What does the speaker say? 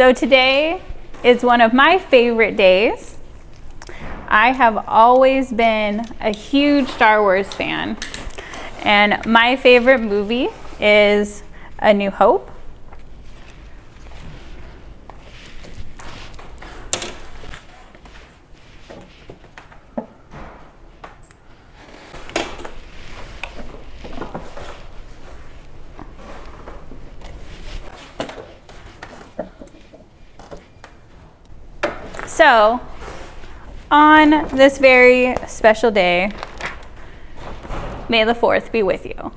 So today is one of my favorite days. I have always been a huge Star Wars fan, and my favorite movie is A New Hope. So, on this very special day, may the 4th be with you.